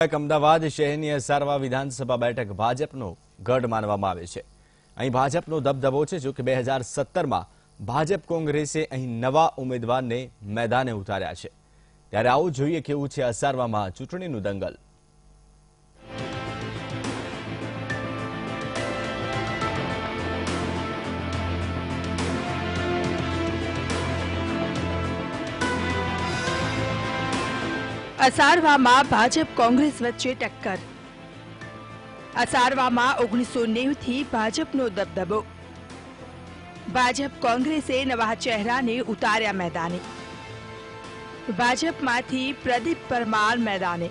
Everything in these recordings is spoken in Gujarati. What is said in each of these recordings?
અમદાવાદ શહેરની અસારવા વિધાનસભા બેઠક ભાજપનો ગઢ માનવામાં આવે છે. અહીં ભાજપનો દબદબો છે જો કે બે હજાર સત્તરમાં ભાજપ કોંગ્રેસે અહીં નવા ઉમેદવારને મેદાને ઉતાર્યા છે. ત્યારે આવું જોઈએ કેવું છે અસારવામાં ચૂંટણીનું દંગલ. અસારવામાં ભાજપ કોંગ્રેસ વચ્ચે ટક્કર. અસારવામાં ઓગણીસો નેવથી ભાજપનો દબદબો. ભાજપ કોંગ્રેસે નવા ચહેરાને ઉતાર્યા મેદાને. ભાજપમાંથી પ્રદીપ પરમાર મેદાને.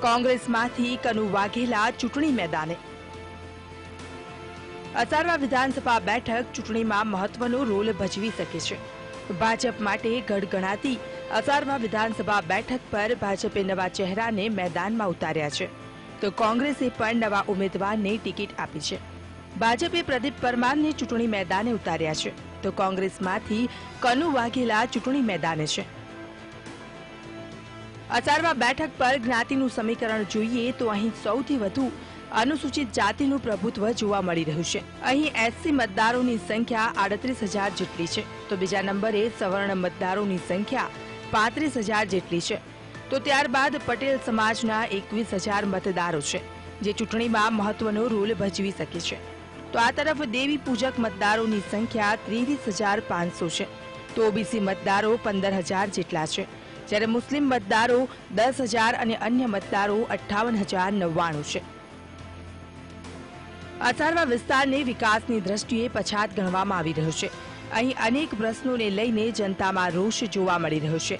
કોંગ્રેસમાંથી કનુ વાઘેલા ચૂંટણી મેદાને. અસારવા વિધાનસભા બેઠક ચૂંટણીમાં મહત્વનો રોલ ભજવી શકે છે. ભાજપ માટે ગઢ અસારમાં વિધાનસભા બેઠક પર ભાજપે નવા ચહેરાને મેદાનમાં ઉતાર્યા છે. તો કોંગ્રેસે પણ નવા ઉમેદવારને ટિકિટ આપી છે. ભાજપે પ્રદીપ પરમારને ચૂંટણી મેદાને ઉતાર્યા છે. તો કોંગ્રેસમાંથી કનુ વાઘેલા ચૂંટણી મેદાને છે. અસારવા બેઠક પર જ્ઞાતિનું સમીકરણ જોઈએ તો અહીં સૌથી વધુ અનુસૂચિત જાતિનું પ્રભુત્વ જોવા મળી રહ્યું છે. અહીં એસસી મતદારોની સંખ્યા આડત્રીસ હજાર જેટલી છે. તો બીજા નંબરે સવર્ણ મતદારોની સંખ્યા પાંત્રીસ હજાર જેટલી છે. તો ત્યારબાદ પટેલ સમાજના એકવીસ હજાર મતદારો છે, જે ચૂંટણીમાં મહત્વનો રોલ ભજવી શકે છે. તો આ તરફ દેવી પૂજક મતદારોની સંખ્યા ત્રેવીસ હજાર પાંચસો છે. તો ઓબીસી મતદારો પંદર હજાર જેટલા છે. જ્યારે મુસ્લિમ મતદારો દસ હજાર અને અન્ય મતદારો અઠ્ઠાવન હજાર નવ્વાણું છે. અસારવા વિસ્તારને વિકાસની દ્રષ્ટિએ પછાત ગણવામાં આવી રહ્યો છે. અહીં અનેક પ્રશ્નોને લઈને જનતામાં રોષ જોવા મળી રહ્યો છે.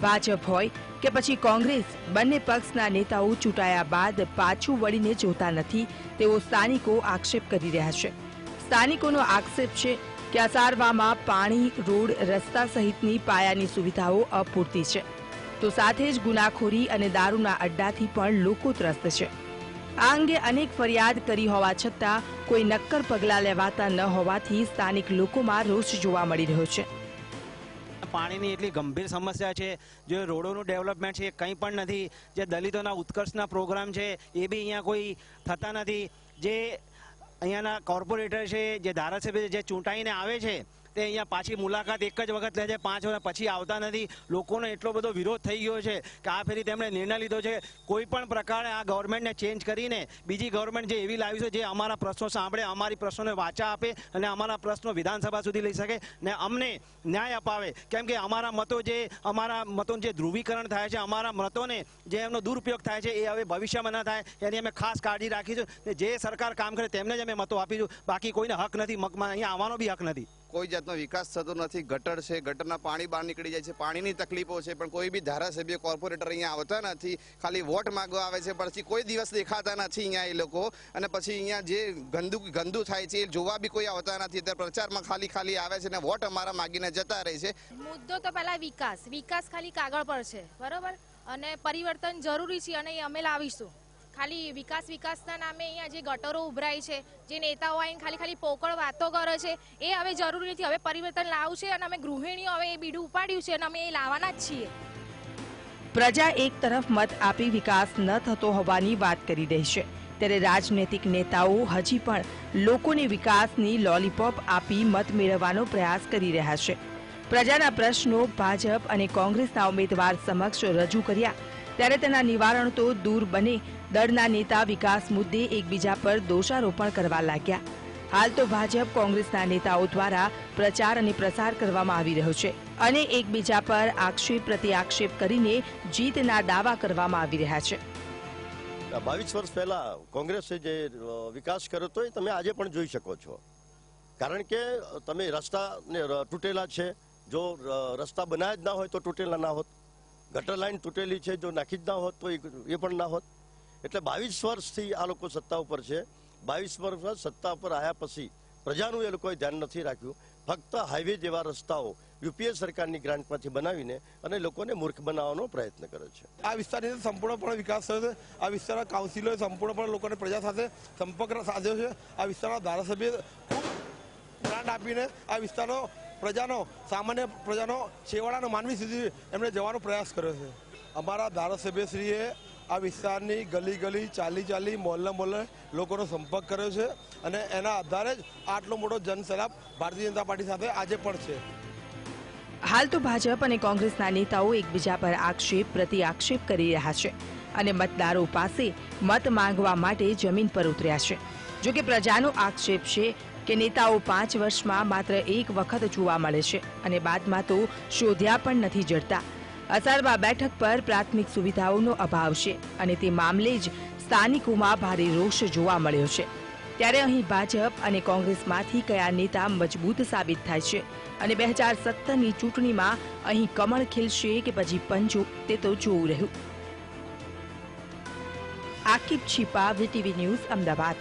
ભાજપ હોય કે પછી કોંગ્રેસ, બંને પક્ષના નેતાઓ ચૂંટાયા બાદ પાછું વળીને જોતા નથી તેવો સ્થાનિકો આક્ષેપ કરી રહ્યા છે. સ્થાનિકોનો આક્ષેપ છે કે અસારવામાં પાણી, રોડ, રસ્તા સહિતની પાયાની સુવિધાઓ અપૂરતી છે. તો સાથે જ ગુનાખોરી અને દારૂના અડ્ડાથી પણ લોકો ત્રસ્ત છે. આ અંગે અનેક ફરિયાદ કરી હોવા છતાં કોઈ નક્કર પગલાં લેવાતા ન હોવાથી સ્થાનિક લોકોમાં રોષ જોવા મળી રહ્યો છે. પાણીની એટલી ગંભીર સમસ્યા છે, જે રોડોનું ડેવલપમેન્ટ છે કંઈ પણ નથી, જે દલિતોના ઉત્કર્ષના પ્રોગ્રામ છે એ બી અહીંયા કોઈ થતા નથી. જે અહીંયાના કોર્પોરેટર છે, જે ધારાસભ્ય જે ચૂંટાઈને આવે છે તે અહીંયા પાછી મુલાકાત એક જ વખત લે છે. પાંચ વર્ષ પછી આવતા નથી. લોકોનો એટલો બધો વિરોધ થઈ ગયો છે કે આ ફેરી તેમણે નિર્ણય લીધો છે. કોઈ પણ પ્રકારે આ ગવર્મેન્ટને ચેન્જ કરીને બીજી ગવર્મેન્ટ જે એવી લાવી છે જે અમારા પ્રશ્નો સાંભળે, અમારી પ્રશ્નોને વાચા આપે અને અમારા પ્રશ્નો વિધાનસભા સુધી લઈ શકે ને અમને ન્યાય અપાવે. કેમ કે અમારા મતો જે, અમારા મતોનું જે ધ્રુવીકરણ થાય છે, અમારા મતોને જે એમનો દુરુપયોગ થાય છે એ હવે ભવિષ્યમાં ન થાય. એની અમે ખાસ કાળજી રાખીશું જે સરકાર કામ કરે તેમને જ અમે મતો આપીશું. બાકી કોઈને હક નથી. મકમાં અહીંયા આવવાનો બી હક નથી. કોઈ જાતનો વિકાસ થતો નથી. ગટર છે, ગટરના પાણી બહાર નીકળી જાય છે. પાણીની તકલીફો છે, પણ કોઈ બી ધારાસભ્ય, કોર્પોરેટર અહીંયા આવતા નથી. ખાલી વોટ માગવા આવે છે, પછી કોઈ દિવસ દેખાતા નથી અહીંયા એ લોકો. અને પછી અહીંયા જે ગંદુ ગંદુ થાય છે, એ જોવા બી કોઈ આવતા નથી. અત્યારે પ્રચારમાં ખાલી ખાલી આવે છે અને વોટ અમારા માગીને જતા રહે છે. મુદ્દો તો પહેલા વિકાસ. વિકાસ ખાલી કાગળ પર છે. બરોબર? અને પરિવર્તન જરૂરી છે અને એ અમે લાવીશું. ખાલી વિકાસ વિકાસના નામે અહીંયા જે ગટરો ઉભરાય છે, જે નેતાઓ આવીને ખાલી ખાલી પોકળ વાતો કરે છે, એ હવે જરૂરી નથી. હવે પરિવર્તન લાવવું છે અને અમે ગૃહિણીઓ હવે એ બીડું ઉપાડ્યું છે અને અમે એ લાવવાના જ છીએ. પ્રજા એક તરફ મત આપી વિકાસ ન થતો હોવાની વાત કરી રહી છે. ત્યારે રાજનૈતિક નેતાઓ હજી પણ લોકોને વિકાસની લોલીપોપ આપી મત મેળવવાનો પ્રયાસ કરી રહ્યા છે. પ્રજાના પ્રશ્નો ભાજપ અને કોંગ્રેસના ઉમેદવાર સમક્ષ રજૂ કર્યા. ત્યારે તેના નિવારણ તો દૂર બને દળના નેતા વિકાસ મુદ્દે એકબીજા પર દોષારોપણ કરવા લાગ્યા. હાલ તો ભાજપ કોંગ્રેસના નેતાઓ દ્વારા પ્રચાર અને પ્રસાર કરવામાં આવી રહ્યો છે અને એકબીજા પર આક્ષેપ પ્રતિ આક્ષેપ કરીને જીતના દાવા કરવામાં આવી રહ્યા છે. બાવીસ વર્ષ પહેલા કોંગ્રેસે જે વિકાસ કર્યો હતો એ તમે આજે પણ જોઈ શકો છો. કારણ કે તમે રસ્તાને તૂટેલા છે. જો રસ્તા બનાવ્યા જ ના હોય તો તૂટેલા ના હોત. ગટર લાઈન તૂટેલી છે, જો નાખી જ ના હોત તો એ પણ ના હોત. એટલે બાવીસ વર્ષથી આ લોકો સત્તા ઉપર છે. બાવીસ વર્ષ સત્તા ઉપર આવ્યા પછી પ્રજાનું એ લોકોએ ધ્યાન નથી રાખ્યું. ફક્ત હાઈવે જેવા રસ્તાઓ યુપીએ સરકારની ગ્રાન્ટમાંથી બનાવીને અને લોકોને મૂર્ખ બનાવવાનો પ્રયત્ન કરે છે. આ વિસ્તારની સંપૂર્ણપણે વિકાસ થયો છે. આ વિસ્તારના કાઉન્સિલોએ સંપૂર્ણપણે લોકોને પ્રજા સાથે સંપર્ક સાધ્યો છે. આ વિસ્તારના ધારાસભ્ય ગ્રાન્ટ આપીને આ વિસ્તારનો પ્રજાનો, સામાન્ય પ્રજાનો છેવાડાનો માનવી સુધી એમણે જવાનો પ્રયાસ કર્યો છે. અમારા ધારાસભ્યશ્રીએ આ વિસ્તારની ગલી ગલી ચાલી ચાલી મોહલ્લે મોહલ્લે લોકોનો સંપર્ક કર્યો છે અને એના આધારે જ આટલો મોટો જનસેલાબ ભારતીય જનતા પાર્ટી સાથે આજે પણ છે. હાલ તો ભાજપ અને કોંગ્રેસના નેતાઓ એકબીજા પર આક્ષેપ પ્રતિ આક્ષેપ કરી રહ્યા છે અને મતદારો પાસે મત માંગવા માટે જમીન પર ઉતર્યા છે. જો કે પ્રજાનો આક્ષેપ છે કે નેતાઓ પાંચ વર્ષમાં માત્ર એક વખત જોવા મળે છે અને બાદમાં તો શોધ્યા પણ નથી જડતા. અસારવા બેઠક પર પ્રાથમિક સુવિધાઓનો અભાવ છે અને તે મામલે જ સ્થાનિકોમાં ભારે રોષ જોવા મળ્યો છે. ત્યારે અહીં ભાજપ અને કોંગ્રેસમાંથી કયા નેતા મજબૂત સાબિત થાય છે અને બે હજાર સત્તરની ચૂંટણીમાં અહીં કમળ ખીલશે કે પછી પંજો તે તો જોવું રહ્યું. Aqib Chhipa, VTV news, Ahmedabad.